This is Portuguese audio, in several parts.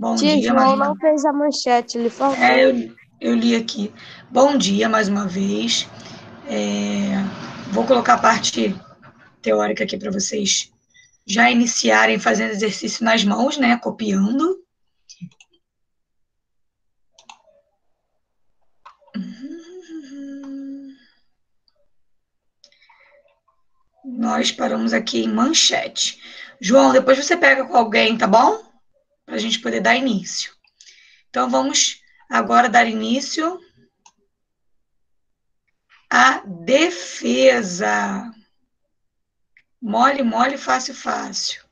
Bom Tia, dia, João não fez a manchete, ele falou. É, eu, eu li aqui. Bom dia mais uma vez. É, vou colocar a parte teórica aqui para vocês já iniciarem fazendo exercício nas mãos, né? Copiando. Nós paramos aqui em manchete. João, depois você pega com alguém, tá bom? Para a gente poder dar início. Então, vamos agora dar início à defesa. Mole, mole, fácil, fácil.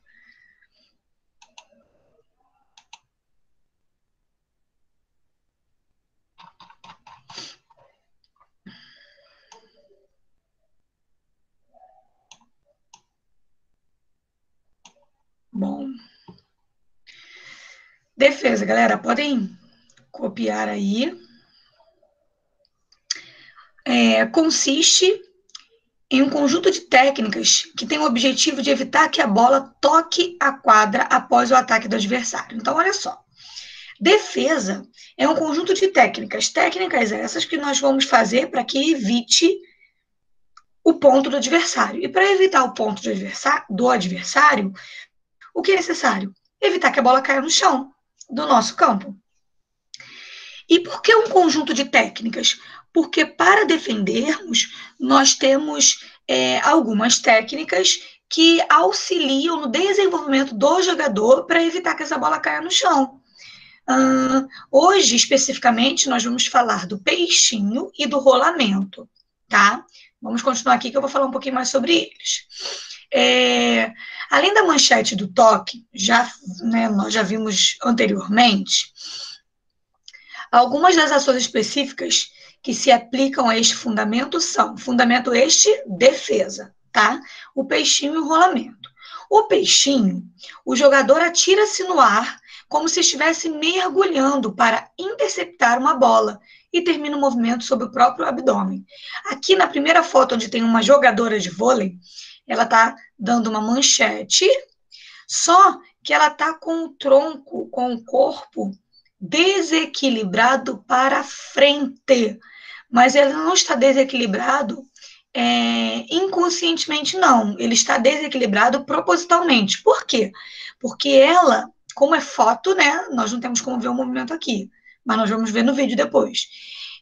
Bom. Defesa, galera, podem copiar aí. É, consiste em um conjunto de técnicas que tem o objetivo de evitar que a bola toque a quadra após o ataque do adversário. Então, olha só. Defesa é um conjunto de técnicas. Técnicas essas que nós vamos fazer para que evite o ponto do adversário. E para evitar o ponto do adversário, do adversário, o que é necessário? Evitar que a bola caia no chão do nosso campo. E por que um conjunto de técnicas? Porque para defendermos, nós temos é, algumas técnicas que auxiliam no desenvolvimento do jogador para evitar que essa bola caia no chão. Uh, hoje, especificamente, nós vamos falar do peixinho e do rolamento, tá? Vamos continuar aqui que eu vou falar um pouquinho mais sobre eles. É, além da manchete do toque, já, né, nós já vimos anteriormente, algumas das ações específicas que se aplicam a este fundamento são: fundamento este, defesa, tá? O peixinho e o rolamento. O peixinho, o jogador atira-se no ar como se estivesse mergulhando para interceptar uma bola e termina o movimento sobre o próprio abdômen. Aqui na primeira foto, onde tem uma jogadora de vôlei, ela está dando uma manchete, só que ela está com o tronco, com o corpo desequilibrado para frente. Mas ele não está desequilibrado é, inconscientemente, não. Ele está desequilibrado propositalmente. Por quê? Porque ela, como é foto, né? Nós não temos como ver o movimento aqui, mas nós vamos ver no vídeo depois.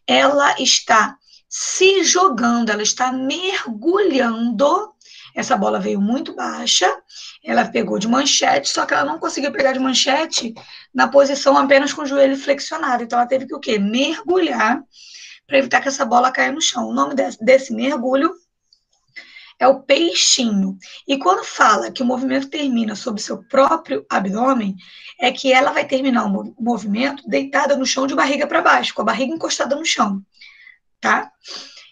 Ela está se jogando, ela está mergulhando essa bola veio muito baixa, ela pegou de manchete, só que ela não conseguiu pegar de manchete na posição apenas com o joelho flexionado. Então ela teve que o quê? Mergulhar para evitar que essa bola caia no chão. O nome desse, desse mergulho é o peixinho. E quando fala que o movimento termina sob seu próprio abdômen, é que ela vai terminar o movimento deitada no chão de barriga para baixo, com a barriga encostada no chão, tá?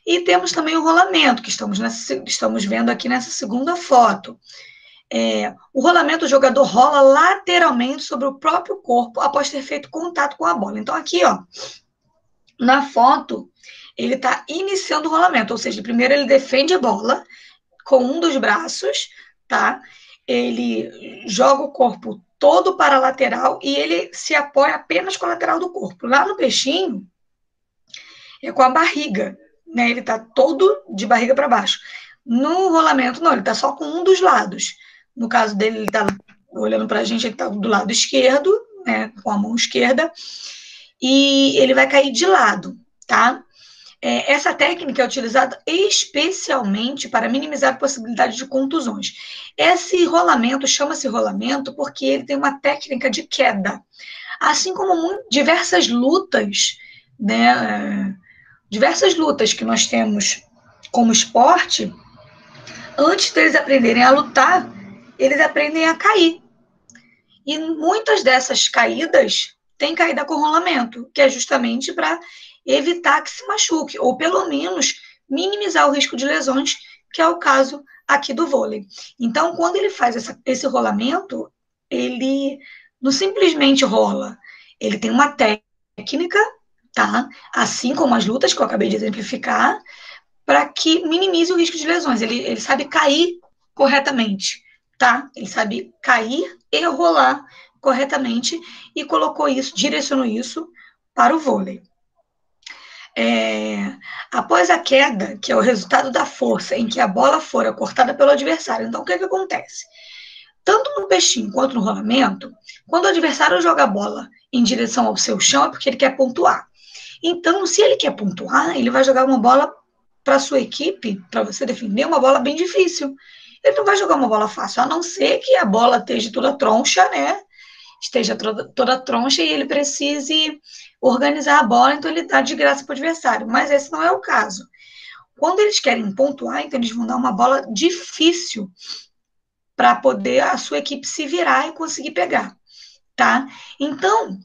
E temos também o rolamento, que estamos, nessa, estamos vendo aqui nessa segunda foto. É, o rolamento, o jogador rola lateralmente sobre o próprio corpo após ter feito contato com a bola. Então, aqui, ó, na foto, ele está iniciando o rolamento, ou seja, primeiro ele defende a bola com um dos braços, tá? Ele joga o corpo todo para a lateral e ele se apoia apenas com a lateral do corpo. Lá no peixinho, é com a barriga né? Ele tá todo de barriga para baixo. No rolamento, não, ele tá só com um dos lados. No caso dele, ele tá olhando para a gente, ele tá do lado esquerdo, né? Com a mão esquerda. E ele vai cair de lado, tá? É, essa técnica é utilizada especialmente para minimizar a possibilidade de contusões. Esse rolamento chama-se rolamento porque ele tem uma técnica de queda. Assim como diversas lutas, né? Diversas lutas que nós temos como esporte, antes deles aprenderem a lutar, eles aprendem a cair. E muitas dessas caídas têm caída com rolamento, que é justamente para evitar que se machuque, ou pelo menos minimizar o risco de lesões, que é o caso aqui do vôlei. Então, quando ele faz essa, esse rolamento, ele não simplesmente rola, ele tem uma técnica tá? Assim como as lutas que eu acabei de exemplificar, para que minimize o risco de lesões. Ele, ele sabe cair corretamente, tá? Ele sabe cair e rolar corretamente e colocou isso, direcionou isso para o vôlei. É, após a queda, que é o resultado da força em que a bola fora cortada pelo adversário. Então, o que, que acontece? Tanto no peixinho quanto no rolamento, quando o adversário joga a bola em direção ao seu chão, é porque ele quer pontuar. Então, se ele quer pontuar, ele vai jogar uma bola para sua equipe, para você defender, uma bola bem difícil. Ele não vai jogar uma bola fácil, a não ser que a bola esteja toda troncha, né? Esteja toda, troncha e ele precise organizar a bola, então ele dá de graça para o adversário. Mas esse não é o caso. Quando eles querem pontuar, então eles vão dar uma bola difícil para poder a sua equipe se virar e conseguir pegar, tá? Então,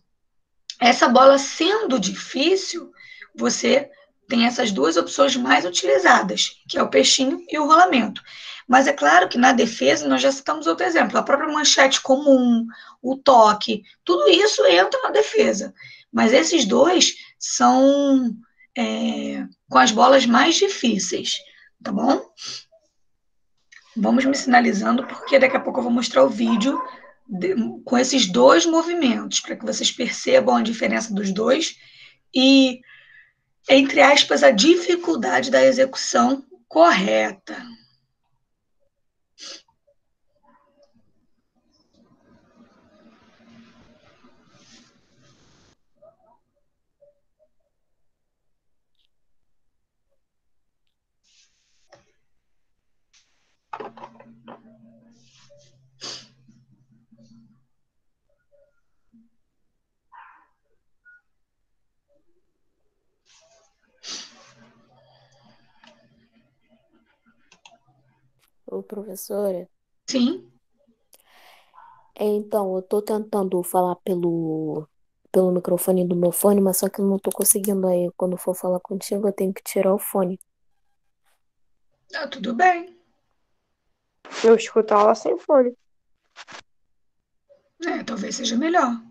essa bola sendo difícil, você tem essas duas opções mais utilizadas, que é o peixinho e o rolamento. Mas é claro que na defesa nós já citamos outro exemplo, a própria manchete comum, o toque, tudo isso entra na defesa. Mas esses dois são é, com as bolas mais difíceis, tá bom? Vamos me sinalizando, porque daqui a pouco eu vou mostrar o vídeo com esses dois movimentos, para que vocês percebam a diferença dos dois e, entre aspas, a dificuldade da execução correta. Professora. Sim. Então, eu tô tentando falar pelo, pelo microfone do meu fone, mas só que eu não tô conseguindo aí. Quando for falar contigo, eu tenho que tirar o fone. Tá tudo bem. Eu escuto ela sem fone. É, talvez seja melhor.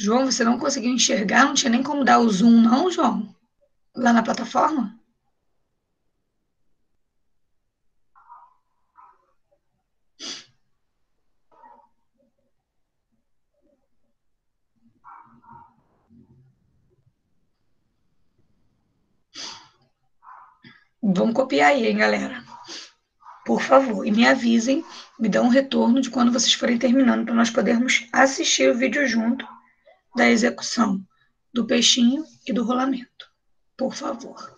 João, você não conseguiu enxergar? Não tinha nem como dar o zoom, não, João? Lá na plataforma? Vamos copiar aí, hein, galera? Por favor, e me avisem, me dão um retorno de quando vocês forem terminando, para nós podermos assistir o vídeo junto da execução do peixinho e do rolamento. Por favor.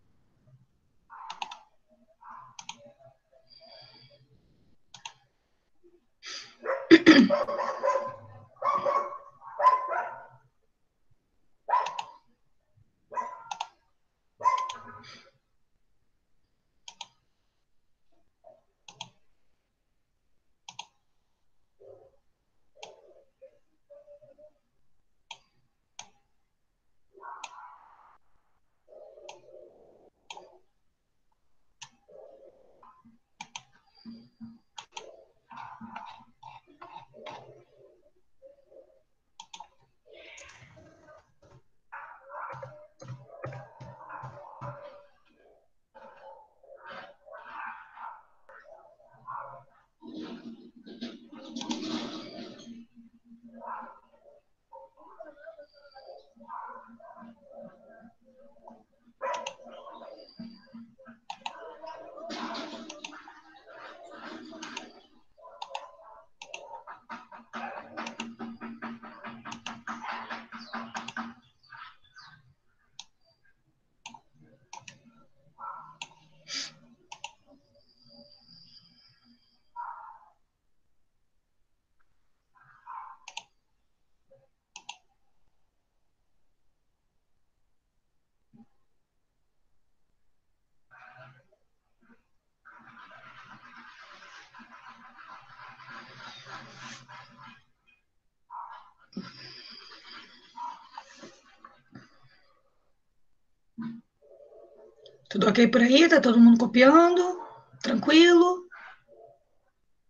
Tudo ok por aí? Tá todo mundo copiando? Tranquilo?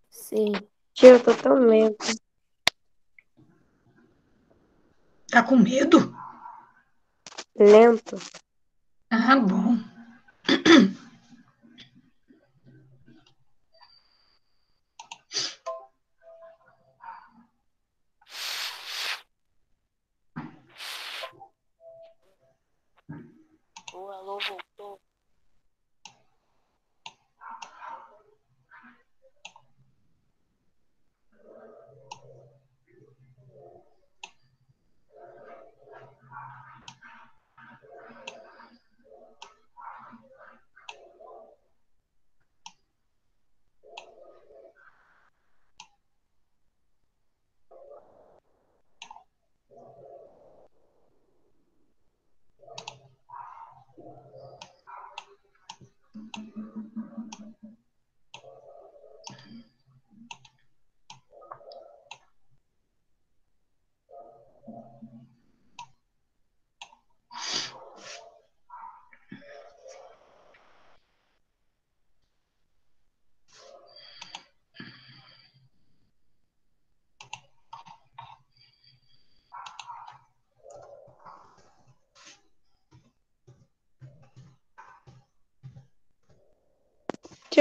Sim. Tia, eu tô tão lento. Tá com medo? Lento. Ah, bom.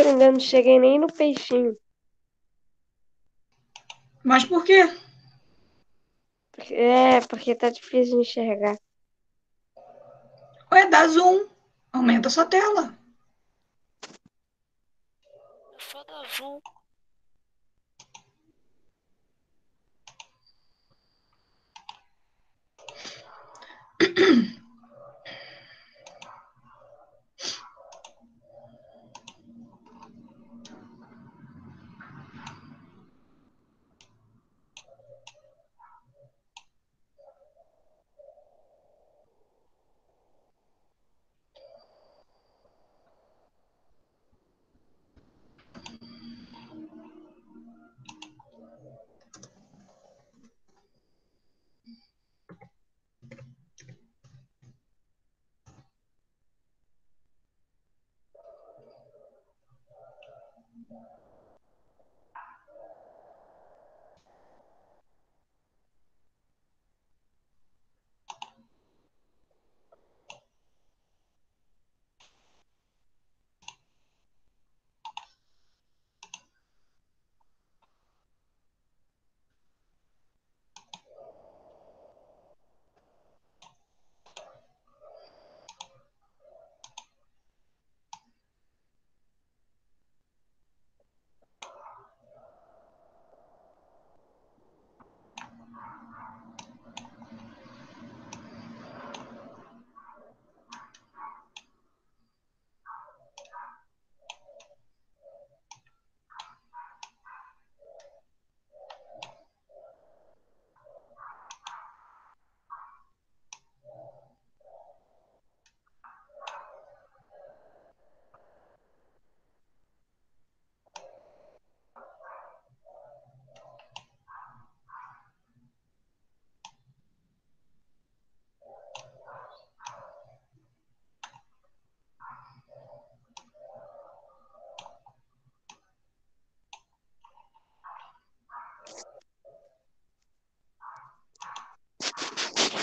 Ainda não cheguei nem no peixinho. Mas por quê? É, porque tá difícil de enxergar. Ué, dá zoom. Aumenta a sua tela.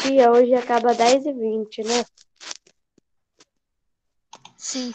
Tia, hoje acaba 10h20, né? Sim.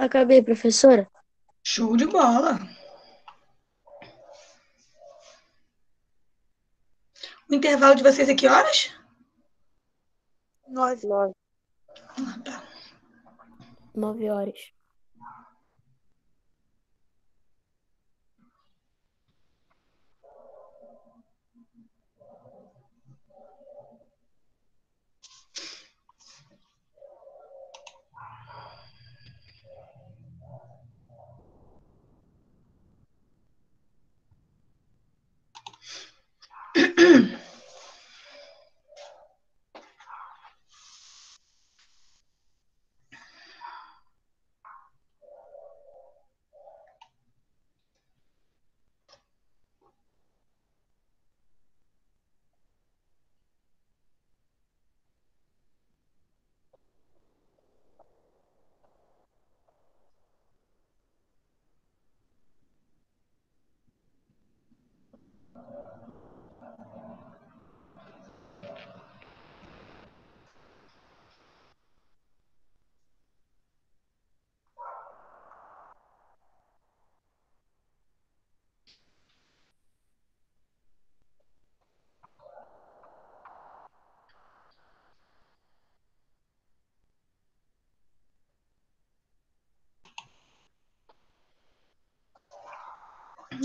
Acabei, professora. Show de bola. O intervalo de vocês é que horas? Nove. Nove. Ah, tá. Nove horas.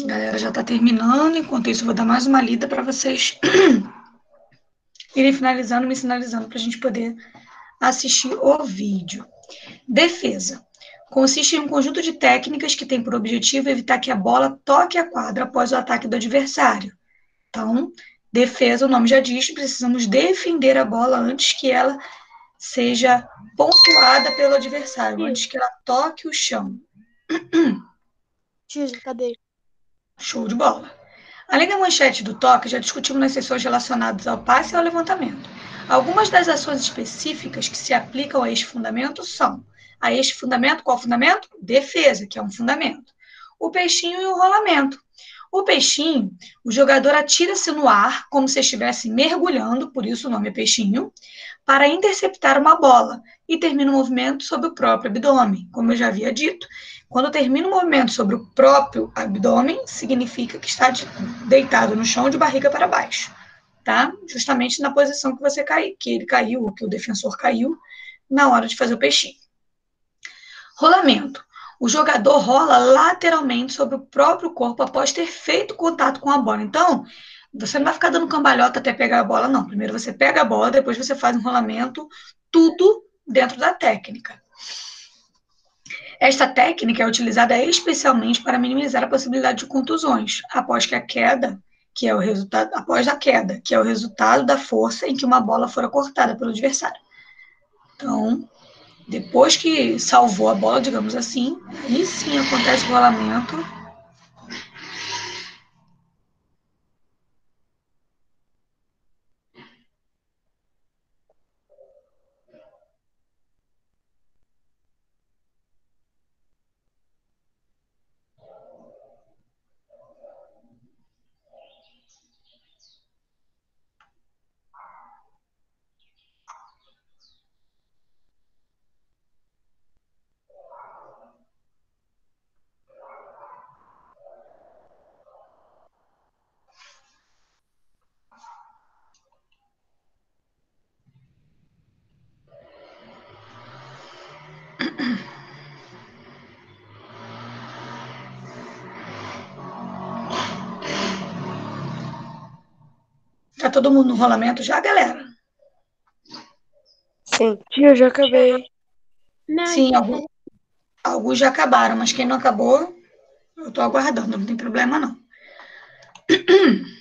A galera já está terminando. Enquanto isso, eu vou dar mais uma lida para vocês irem finalizando, me sinalizando para a gente poder assistir o vídeo. Defesa. Consiste em um conjunto de técnicas que tem por objetivo evitar que a bola toque a quadra após o ataque do adversário. Então, defesa, o nome já diz, precisamos defender a bola antes que ela seja pontuada pelo adversário, antes que ela toque o chão. Tia, cadê? Show de bola. Além da manchete do toque, já discutimos nas sessões relacionadas ao passe e ao levantamento. Algumas das ações específicas que se aplicam a este fundamento são: a este fundamento, qual fundamento? Defesa, que é um fundamento. O peixinho e o rolamento. O peixinho, o jogador atira-se no ar como se estivesse mergulhando, por isso o nome é peixinho, para interceptar uma bola e termina o movimento sobre o próprio abdômen, como eu já havia dito. Quando termina o movimento sobre o próprio abdômen, significa que está de- deitado no chão de barriga para baixo, tá? Justamente na posição que você caiu, que ele caiu, que o defensor caiu na hora de fazer o peixinho. Rolamento. O jogador rola lateralmente sobre o próprio corpo após ter feito contato com a bola. Então, você não vai ficar dando cambalhota até pegar a bola, não. Primeiro você pega a bola, depois você faz um rolamento, tudo dentro da técnica. Esta técnica é utilizada especialmente para minimizar a possibilidade de contusões após que a queda, que é o resultado, após a queda, que é o resultado da força em que uma bola fora cortada pelo adversário. Então, depois que salvou a bola, digamos assim, aí sim acontece o rolamento. Todo mundo no rolamento já, galera? Sim. Tia, já acabei. Não, Sim, então alguns, alguns já acabaram, mas quem não acabou, eu tô aguardando, não tem problema não.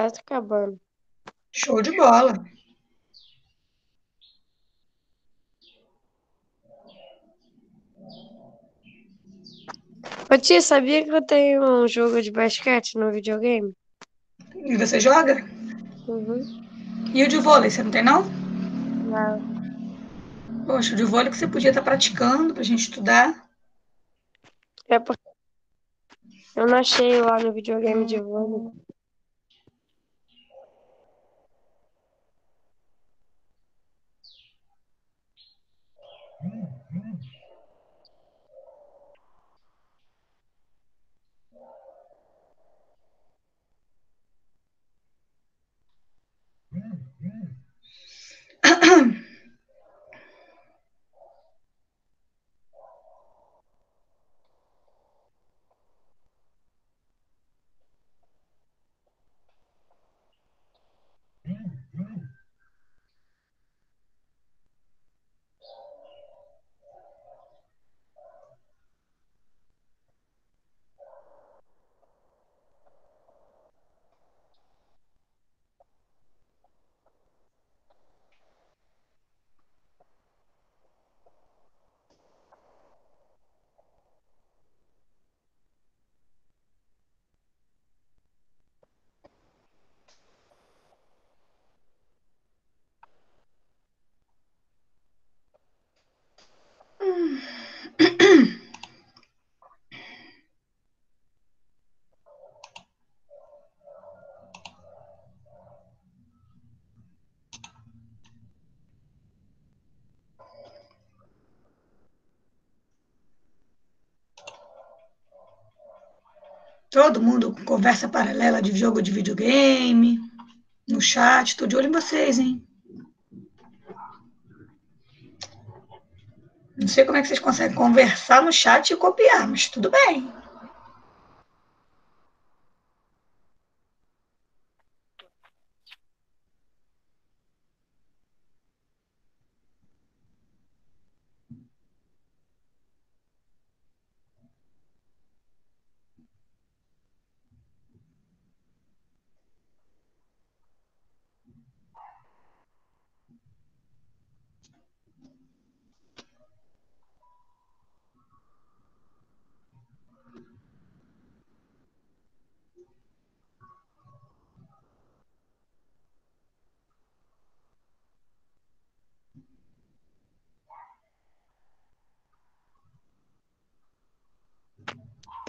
quase acabando. Show de bola. Ô tia, sabia que eu tenho um jogo de basquete no videogame? E você joga? Uhum. E o de vôlei, você não tem não? Não. Poxa, o de vôlei que você podia estar praticando pra gente estudar. É porque eu não achei lá no videogame de vôlei. Mm-hmm. Todo mundo com conversa paralela de jogo de videogame, no chat. Tô de olho em vocês, hein? Não sei como é que vocês conseguem conversar no chat e copiar, mas tudo bem.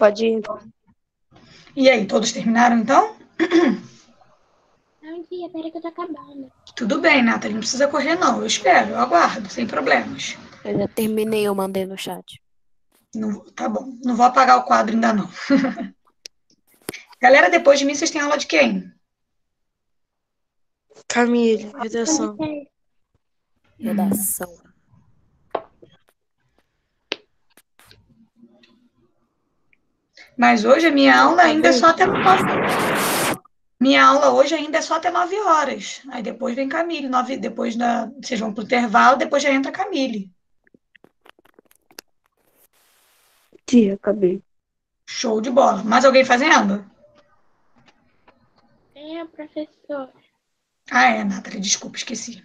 Pode ir. E aí, todos terminaram então? Não, tia, pera que eu tô acabando. Tudo bem, Nathalie, não precisa correr, não. Eu espero, eu aguardo, sem problemas. Eu já terminei, eu mandei no chat. Não, tá bom, não vou apagar o quadro ainda não. Galera, depois de mim, vocês têm aula de quem? Camille, redação. Redação. Mas hoje a minha aula ainda é só até nove. Minha aula hoje ainda é só até nove horas. Aí depois vem Camille. Nove, depois da, vocês vão pro intervalo, depois já entra Camille. Tia, acabei. Show de bola. Mais alguém fazendo? É, professor. Ah, é, Nathalie, desculpa, esqueci.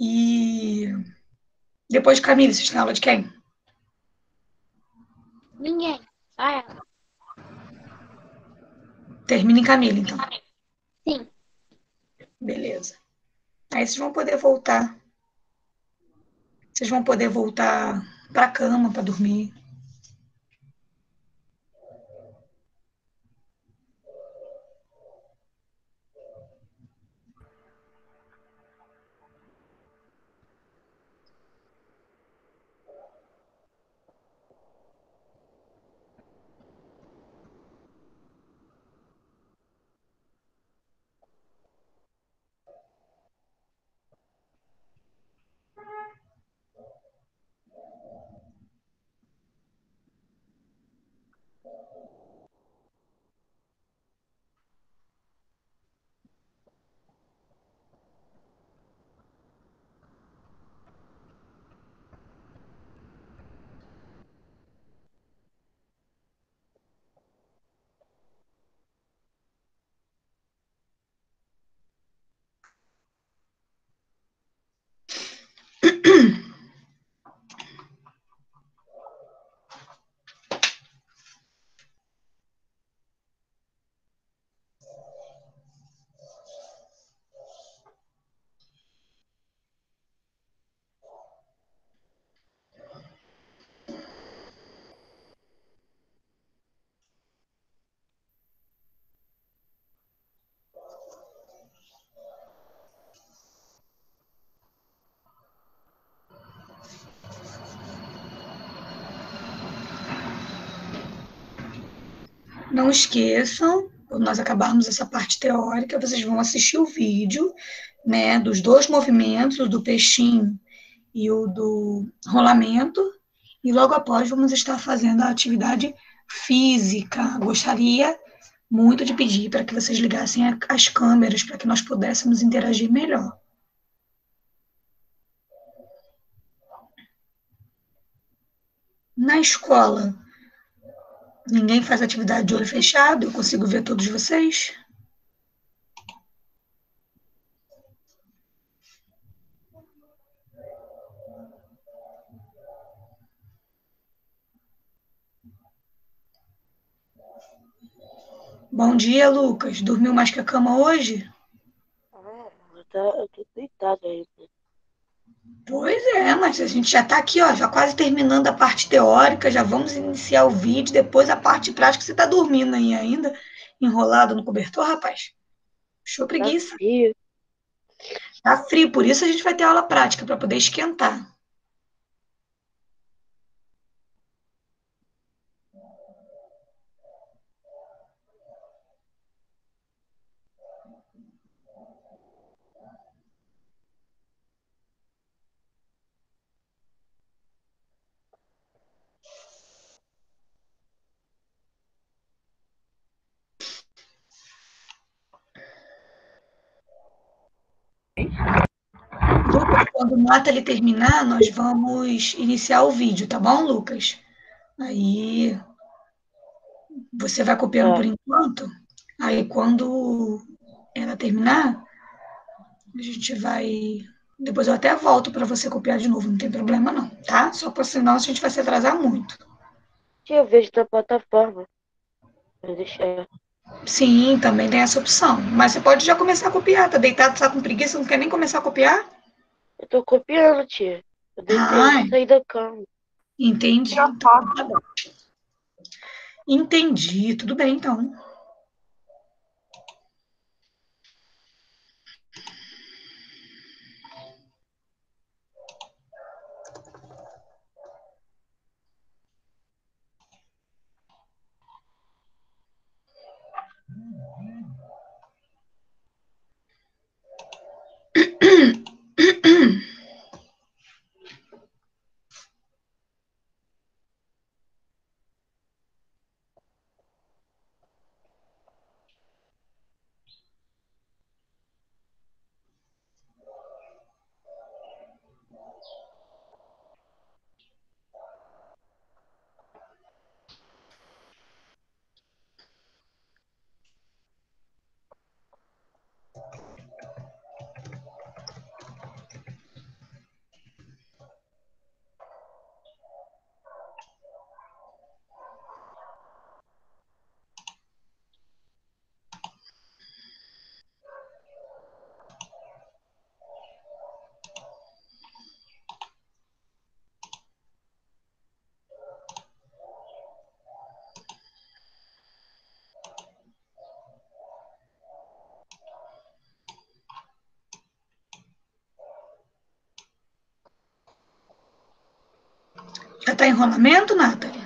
E depois de Camille, vocês têm aula de quem? Ninguém. Só ela. Termina em Camille, então. Sim. Beleza. Aí vocês vão poder voltar. Vocês vão poder voltar para cama para dormir. Não esqueçam, quando nós acabarmos essa parte teórica, vocês vão assistir o vídeo, né, dos dois movimentos, o do peixinho e o do rolamento, e logo após vamos estar fazendo a atividade física. Gostaria muito de pedir para que vocês ligassem as câmeras para que nós pudéssemos interagir melhor. Na escola, ninguém faz atividade de olho fechado, eu consigo ver todos vocês? Bom dia, Lucas. Dormiu mais que a cama hoje? Ah, eu tô, deitado ainda. Pois é, mas a gente já está aqui, ó, já quase terminando a parte teórica, já vamos iniciar o vídeo, depois a parte prática. Você está dormindo aí ainda, enrolado no cobertor, rapaz? Show preguiça. Tá frio. Tá frio, por isso a gente vai ter aula prática para poder esquentar. Lucas, quando o Nathalie terminar, nós vamos iniciar o vídeo, tá bom, Lucas? Aí você vai copiando É. por enquanto. Aí quando ela terminar, a gente vai. Depois eu até volto para você copiar de novo, não tem problema não, tá? Só porque senão a gente vai se atrasar muito. Eu vejo da plataforma. Vou deixar. Sim, também tem essa opção. Mas você pode já começar a copiar. Tá deitado, tá com preguiça, não quer nem começar a copiar? Eu tô copiando, tia. Eu deitei Ai. saí da cama. Entendi. Então, tá bom. Entendi, tudo bem então. Tá em enrolamento, Nathalie?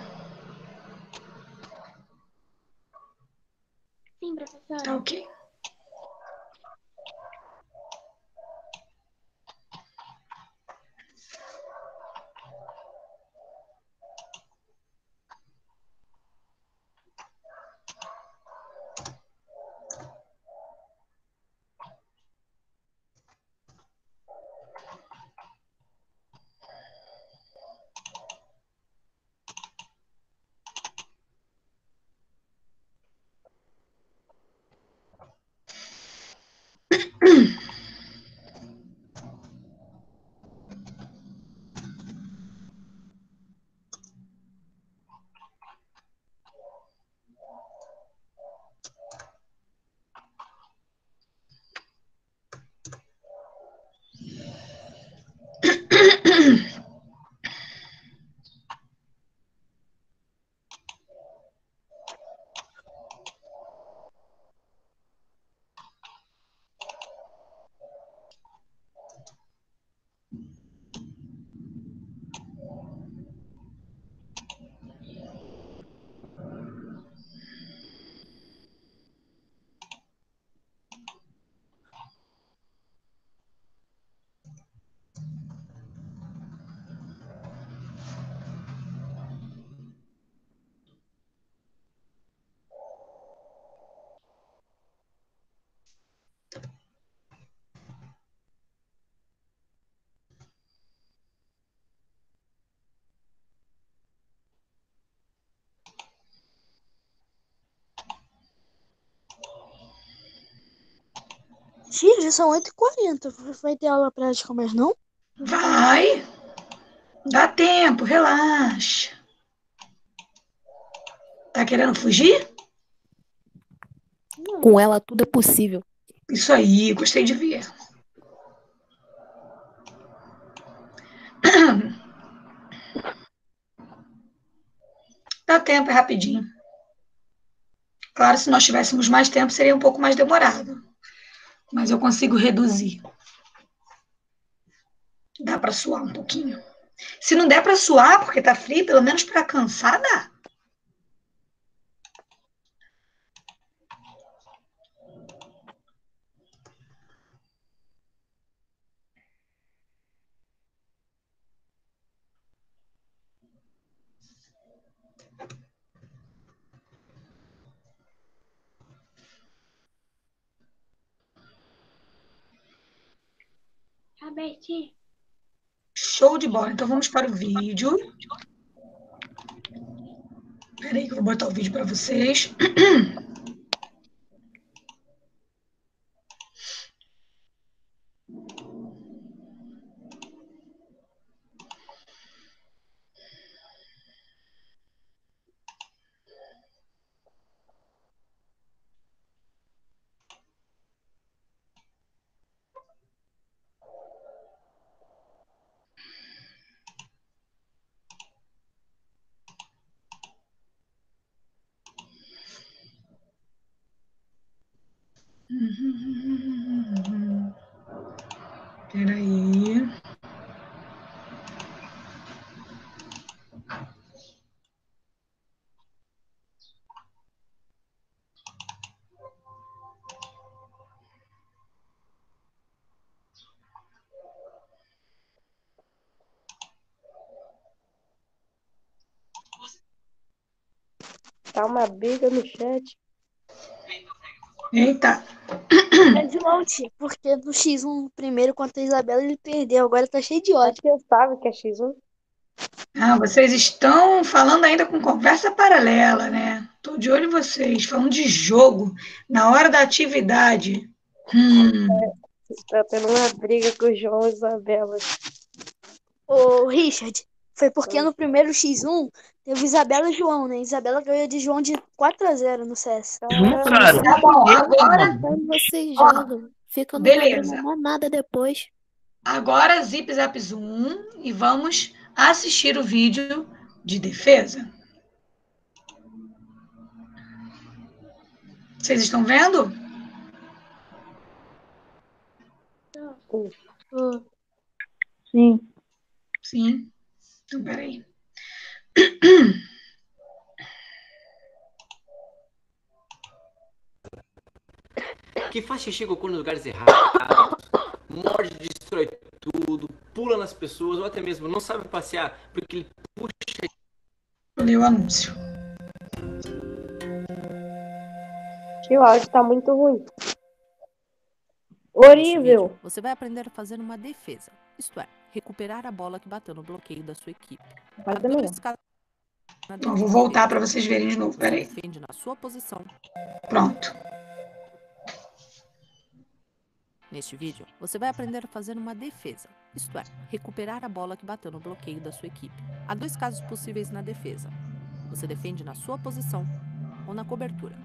Tia, já são 8h40. Vai ter aula prática mais não? Vai. Dá tempo, relaxa. Tá querendo fugir? Com ela tudo é possível. Isso aí, gostei de ver. Dá tempo, é rapidinho. Claro, se nós tivéssemos mais tempo, seria um pouco mais demorado. Mas eu consigo reduzir. Dá para suar um pouquinho. Se não der para suar, porque tá frio, pelo menos para cansar, dá. Bola. Então vamos para o vídeo. Peraí que eu vou botar o vídeo para vocês. Peraí. Tá uma briga no chat. Eita. É de monte, porque no X1 primeiro contra a Isabela ele perdeu, agora tá cheio de ódio. Eu sabe que é X1. Ah, vocês estão falando ainda com conversa paralela, né? Tô de olho em vocês, falando de jogo, na hora da atividade. Hum, Tá tendo uma briga com o João e Isabela. Ô, Richard, foi porque no primeiro X1 teve Isabela e João, né? Isabela ganhou de João de 4x0 no CS. Não, cara. tá bom, agora, Quando vocês jogam, fica no beleza. programa nada depois. agora Zip Zap Zoom e vamos assistir o vídeo de defesa. Vocês estão vendo? Sim. Sim. Então, peraí. Que faz xixi cocô nos lugares errados, morde, destrói tudo, pula nas pessoas, ou até mesmo não sabe passear porque ele puxa Lê o anúncio. Que o áudio tá muito ruim. Horrível. vídeo, você vai aprender a fazer uma defesa, isto é, recuperar a bola que bateu no bloqueio da sua equipe. Vai demorar. Então, vou voltar para vocês verem de novo. Peraí. defende na sua posição. Pronto. Neste vídeo, você vai aprender a fazer uma defesa, isto é, recuperar a bola que bateu no bloqueio da sua equipe. Há dois casos possíveis na defesa. Você defende na sua posição ou na cobertura.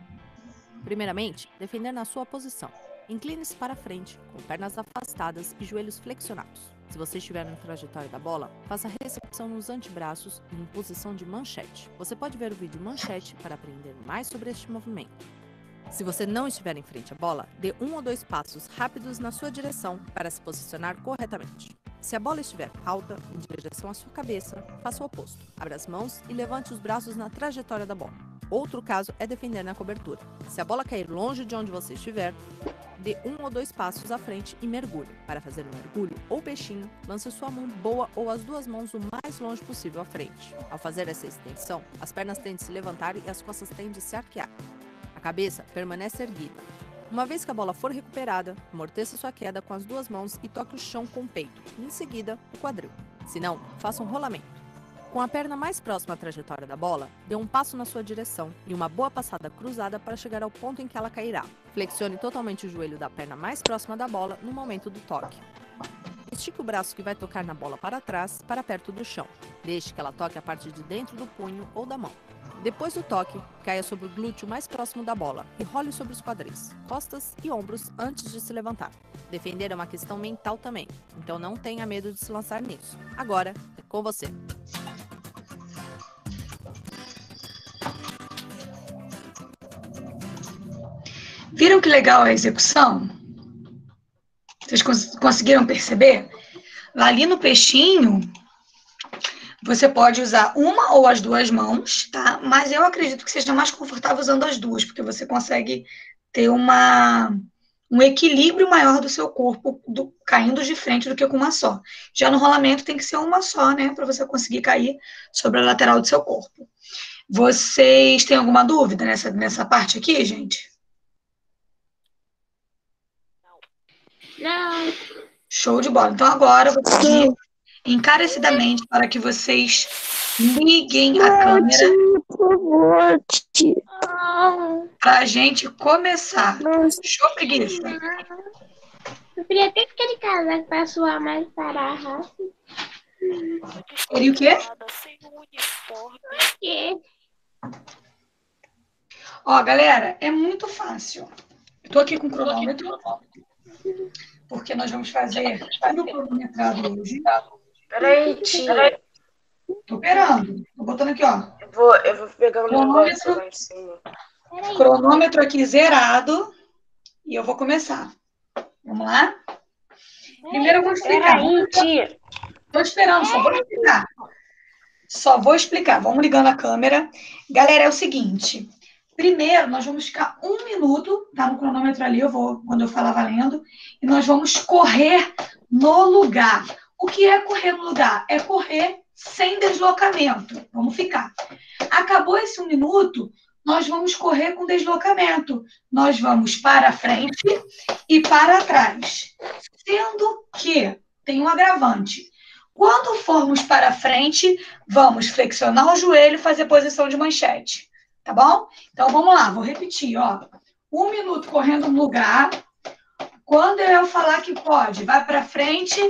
Primeiramente, defender na sua posição. Incline-se para frente, com pernas afastadas e joelhos flexionados. Se você estiver na trajetória da bola, faça recepção nos antebraços em posição de manchete. Você pode ver o vídeo manchete para aprender mais sobre este movimento. Se você não estiver em frente à bola, dê um ou dois passos rápidos na sua direção para se posicionar corretamente. Se a bola estiver alta, em direção à sua cabeça, faça o oposto. Abra as mãos e levante os braços na trajetória da bola. Outro caso é defender na cobertura. Se a bola cair longe de onde você estiver, dê um ou dois passos à frente e mergulhe. Para fazer o mergulho ou peixinho, lance sua mão boa ou as duas mãos o mais longe possível à frente. Ao fazer essa extensão, as pernas tendem a se levantar e as costas tendem a se arquear. A cabeça permanece erguida. Uma vez que a bola for recuperada, amorteça sua queda com as duas mãos e toque o chão com o peito, em seguida o quadril. Se não, faça um rolamento. Com a perna mais próxima à trajetória da bola, dê um passo na sua direção e uma boa passada cruzada para chegar ao ponto em que ela cairá. Flexione totalmente o joelho da perna mais próxima da bola no momento do toque. Estique o braço que vai tocar na bola para trás, para perto do chão. Deixe que ela toque a parte de dentro do punho ou da mão. Depois do toque, caia sobre o glúteo mais próximo da bola e role sobre os quadris, costas e ombros antes de se levantar. Defender é uma questão mental também, então não tenha medo de se lançar nisso. Agora, é com você. Viram que legal a execução? Vocês cons- conseguiram perceber? Ali no peixinho, você pode usar uma ou as duas mãos, tá? Mas eu acredito que seja mais confortável usando as duas, porque você consegue ter uma, um equilíbrio maior do seu corpo do- caindo de frente do que com uma só. Já no rolamento tem que ser uma só, né? Para você conseguir cair sobre a lateral do seu corpo. Vocês têm alguma dúvida nessa, nessa parte aqui, gente? Não. Show de bola. Então agora eu vou pedir encarecidamente para que vocês liguem a câmera para a gente começar. Show, preguiça. Eu queria ter aquele casaco pra suar mais para a raça. Queria o quê? Por quê? Ó, galera, é muito fácil. Eu tô aqui com o cronômetro, porque nós vamos fazer tudo cronometrado hoje. Peraí, tia. Tô operando. Tô botando aqui, ó. Eu vou, eu vou pegar um Cronômetro. negócio lá em cima. Peraí. Cronômetro aqui zerado. E eu vou começar. Vamos lá? Primeiro eu vou explicar. Peraí, tia. Tô esperando, só vou explicar. Só vou explicar. Vamos ligando a câmera. Galera, é o seguinte. Primeiro, nós vamos ficar um minuto, tá no cronômetro ali, eu vou, quando eu falar valendo, e nós vamos correr no lugar. O que é correr no lugar? É correr sem deslocamento. Vamos ficar. Acabou esse um minuto, nós vamos correr com deslocamento. Nós vamos para frente e para trás. Sendo que tem um agravante. Quando formos para frente, vamos flexionar o joelho e fazer posição de manchete. Tá bom? Então vamos lá, vou repetir, ó. Um minuto correndo no lugar. Quando eu falar que pode, vai para frente,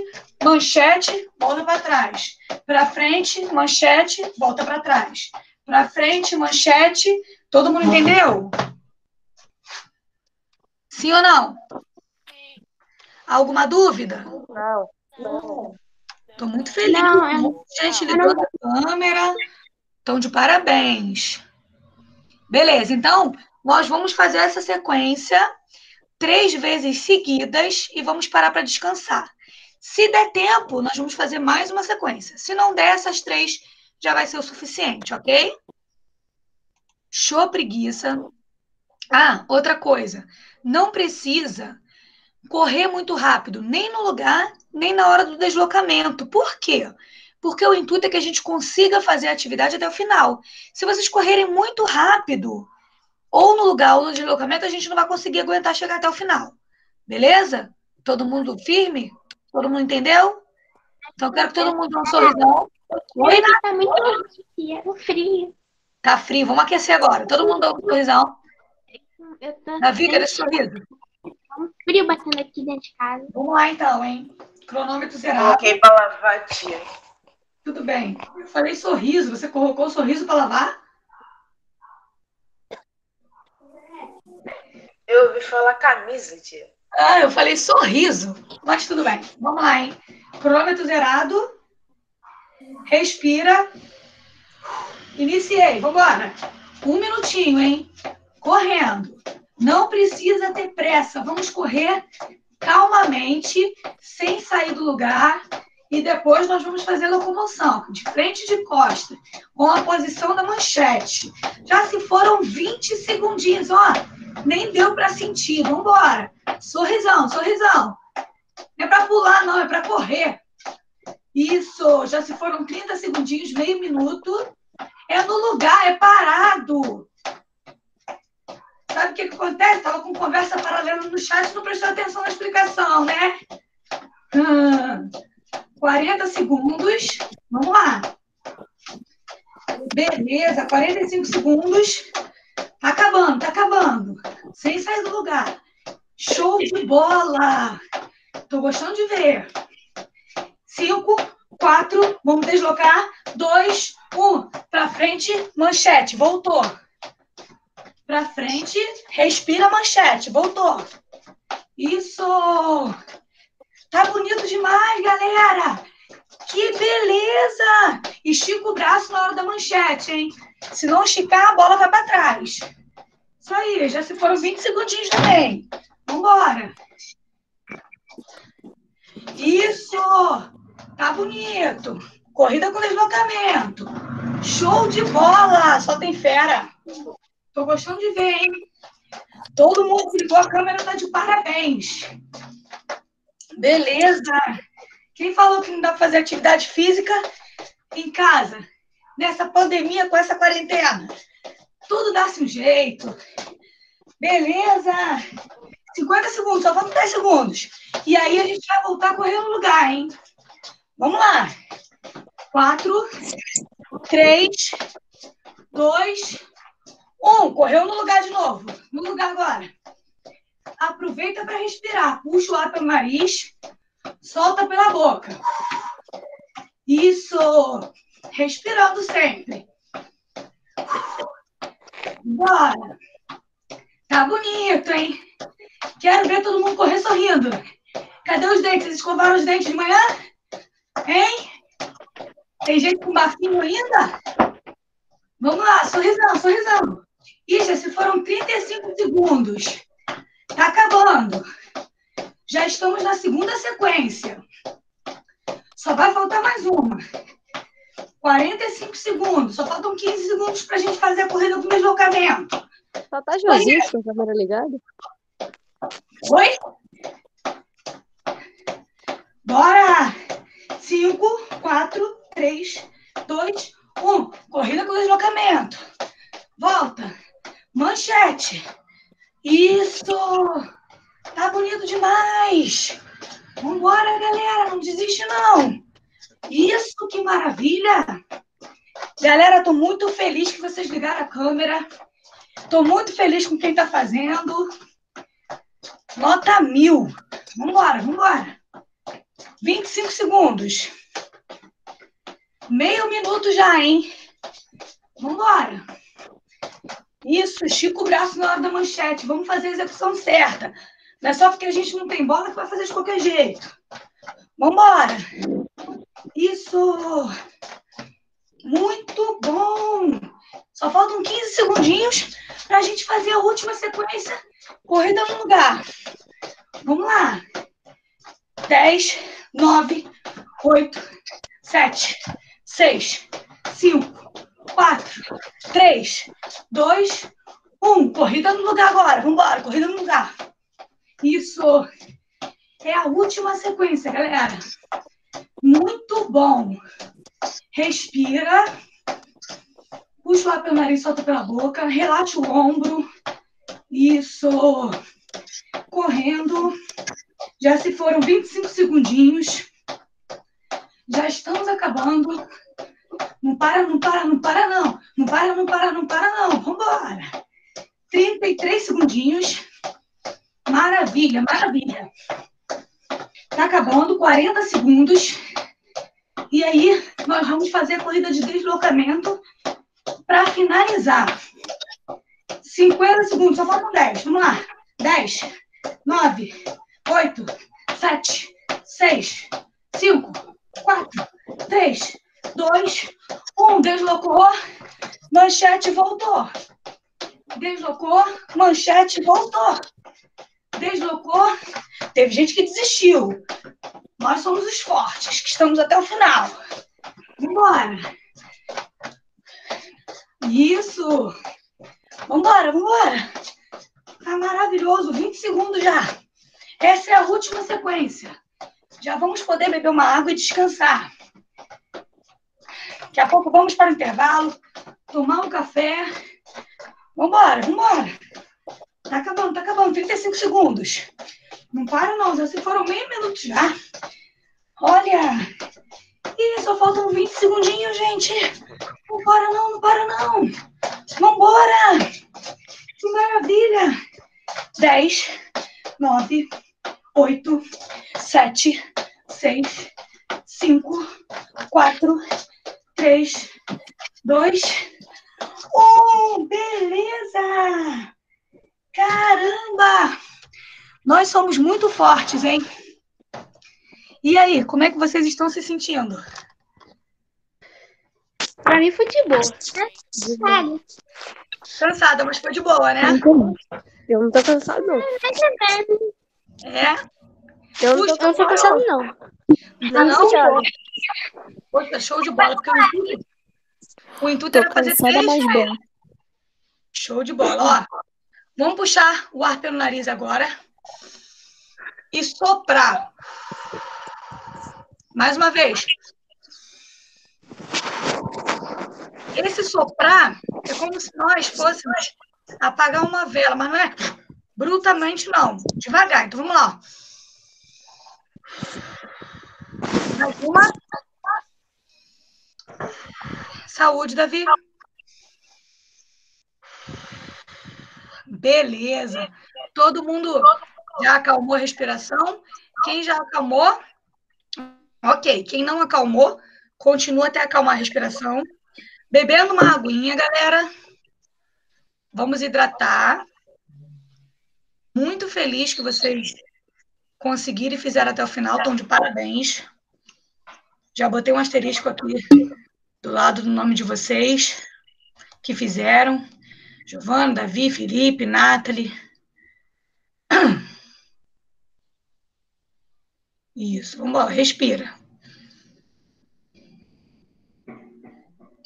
manchete, volta para trás. Para frente, manchete, volta para trás. Para frente, manchete. Todo mundo entendeu? Sim ou não? Alguma dúvida? Não. Não. Tô muito feliz. Não, muita gente ligando a câmera. Estão de parabéns. Beleza, então nós vamos fazer essa sequência três vezes seguidas e vamos parar para descansar. Se der tempo, nós vamos fazer mais uma sequência. Se não der, essas três já vai ser o suficiente, ok? Show preguiça. Ah, outra coisa. Não precisa correr muito rápido, nem no lugar, nem na hora do deslocamento. Por quê? O intuito é que a gente consiga fazer a atividade até o final. Se vocês correrem muito rápido, ou no lugar ou no deslocamento, a gente não vai conseguir aguentar chegar até o final. Beleza? Todo mundo firme? Todo mundo entendeu? Então, eu quero que todo mundo dê um sorrisão. Oi, Nath? Tá muito frio. frio. Tá frio, vamos aquecer agora. Todo mundo dá um sorrisão. Davi, cadê esse sorriso? um frio batendo aqui dentro de casa. Vamos lá, então, hein? Cronômetro zerado. Coloquei pra lavar, tia. Tudo bem. Eu falei sorriso. Você colocou o sorriso para lavar? Eu ouvi falar camisa, tia. Ah, eu falei sorriso. Mas tudo bem. Vamos lá, hein? Cronômetro zerado. Respira. Iniciei. Vambora. Um minutinho, hein? Correndo. Não precisa ter pressa. Vamos correr calmamente, sem sair do lugar. E depois nós vamos fazer locomoção, de frente e de costa, com a posição da manchete. Já se foram 20 segundinhos, ó, nem deu para sentir, vamos embora. Sorrisão, sorrisão. Não é para pular, não, é para correr. Isso, já se foram 30 segundinhos, meio minuto. É no lugar, é parado. Sabe o que, que acontece? Estava com conversa paralela no chat, não prestou atenção na explicação, né? Hum. 40 segundos. Vamos lá. Beleza, 45 segundos. Tá acabando, tá acabando. Sem sair do lugar. Show de bola! Tô gostando de ver. Cinco, quatro, vamos deslocar. Dois, um. Pra frente, manchete. Voltou. Pra frente, respira manchete. Voltou. Isso! Isso! Tá bonito demais, galera! Que beleza! Estica o braço na hora da manchete, hein? Se não esticar, a bola vai para trás. Isso aí, já se foram 20 segundinhos também. Vambora! Isso! Tá bonito! Corrida com deslocamento. Show de bola! Só tem fera. Tô gostando de ver, hein? Todo mundo ligou a câmera tá de parabéns. Beleza! Quem falou que não dá para fazer atividade física em casa, nessa pandemia, com essa quarentena? Tudo dá-se um jeito. Beleza! 50 segundos, só faltam 10 segundos. E aí a gente vai voltar a correr no lugar, hein? Vamos lá. 4, 3, 2, 1. Correu no lugar de novo. No lugar agora. Aproveita para respirar. Puxa o ar pelo nariz. Solta pela boca. Isso. Respirando sempre. Bora. Tá bonito, hein? Quero ver todo mundo correr sorrindo. Cadê os dentes? Escovaram os dentes de manhã? Hein? Tem gente com bafinho ainda? Vamos lá, sorrisão, sorrisão. Ixi, se foram 35 segundos. Tá acabando. Já estamos na segunda sequência. Só vai faltar mais uma. 45 segundos. Só faltam 15 segundos para a gente fazer a corrida com deslocamento. Só tá Josias com a câmera ligada? Oi? Bora! 5, 4, 3, 2, 1. Corrida com deslocamento. Volta. Manchete. Isso! Tá bonito demais! Vambora, galera! Não desiste, não! Isso, que maravilha! Galera, tô muito feliz que vocês ligaram a câmera. Tô muito feliz com quem tá fazendo. Nota mil. Vambora, vambora. 25 segundos. Meio minuto já, hein? Vambora. Isso, estica o braço na hora da manchete. Vamos fazer a execução certa. Não é só porque a gente não tem bola que vai fazer de qualquer jeito. Vambora. Isso. Muito bom. Só faltam 15 segundinhos para a gente fazer a última sequência. Corrida no lugar. Vamos lá. 10, 9, 8, 7, 6, 5, 4, 3, 2, 1. Corrida no lugar agora. Vamos embora. Corrida no lugar. Isso. É a última sequência, galera. Muito bom. Respira. Puxa o ar pelo nariz, solta pela boca. Relaxa o ombro. Isso. Correndo. Já se foram 25 segundinhos. Já estamos acabando. Não para, não para, não para, não. Não para, não para, não para, não. Vambora. 33 segundinhos. Maravilha, maravilha. Tá acabando, 40 segundos. E aí, nós vamos fazer a corrida de deslocamento para finalizar. 50 segundos, só faltam 10. Vamos lá. 10, 9, 8, 7, 6, 5, 4, 3, 2, 1. Deslocou. Manchete voltou. Deslocou. Manchete voltou. Deslocou. Teve gente que desistiu. Nós somos os fortes, que estamos até o final. Vambora. Isso. Vambora, vambora. Tá maravilhoso. 20 segundos já. Essa é a última sequência. Já vamos poder beber uma água e descansar. Daqui a pouco vamos para o intervalo, tomar um café. Vambora, vambora. Tá acabando, tá acabando. 35 segundos. Não para, não. Já se foram meio minuto já. Olha. Ih, só faltam 20 segundinhos, gente. para não, não para não. Vambora! Que maravilha! 10, 9, 8, 7, 6, 5, 4, 3, 2, 1. Beleza! Caramba! Nós somos muito fortes, hein? E aí, como é que vocês estão se sentindo? Pra mim foi de boa. Sério. Cansada, mas foi de boa, né? Eu não tô cansado, não. É? Eu não tô Puxa, Eu não tô cansado, não. Não, não? Thiago. Poxa, show de bola, porque o intuito, o intuito Tô era fazer três. mas bem. Show de bola. Ó, vamos puxar o ar pelo nariz agora e soprar. Mais uma vez. Esse soprar é como se nós fôssemos apagar uma vela, mas não é brutamente, não. Devagar. Então vamos lá. Mais uma. Saúde, Davi. Beleza. Todo mundo já acalmou a respiração? Quem já acalmou? Ok. Quem não acalmou, continua até acalmar a respiração. Bebendo uma aguinha, galera. Vamos hidratar. Muito feliz que vocês conseguiram e fizeram até o final. Estão de parabéns. Já botei um asterisco aqui do lado do nome de vocês que fizeram. Giovana, Davi, Felipe, Nathalie. Isso, vamos embora, respira.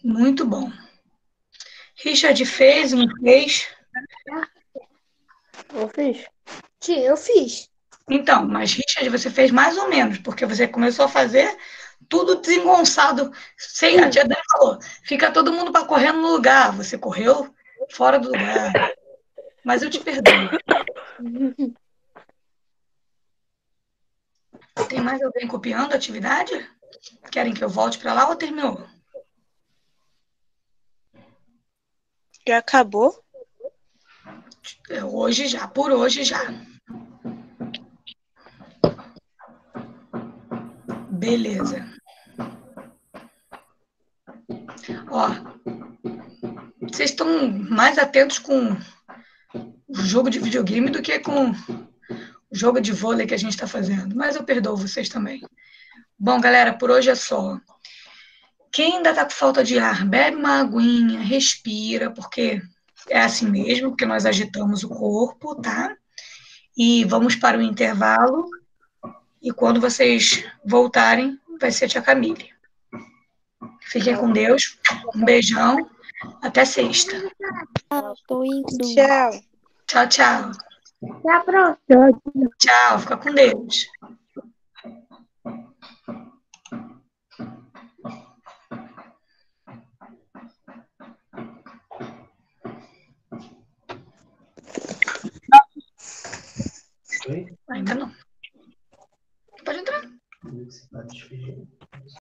Muito bom. Richard fez, não fez? Eu fiz. Tia, eu fiz. Então, mas Richard, você fez mais ou menos, porque você começou a fazer tudo desengonçado. Sem, a tia Dani falou, fica todo mundo para correr no lugar. Você correu fora do lugar. Mas eu te perdoo. Tem mais alguém copiando a atividade? Querem que eu volte para lá ou terminou? Já acabou? É, Hoje já, por hoje já. Beleza. Ó, vocês estão mais atentos com o jogo de videogame do que com o jogo de vôlei que a gente está fazendo. Mas eu perdoo vocês também. Bom, galera, por hoje é só. Quem ainda está com falta de ar, bebe uma aguinha, respira, porque é assim mesmo, porque nós agitamos o corpo, tá? E vamos para o intervalo. E quando vocês voltarem, vai ser a tia Camille. Fiquem com Deus. Um beijão. Até sexta. Tô indo. Tchau. Tchau, tchau. Até a próxima. Tchau. Fica com Deus. Ainda não. Donc, c'est pas différent.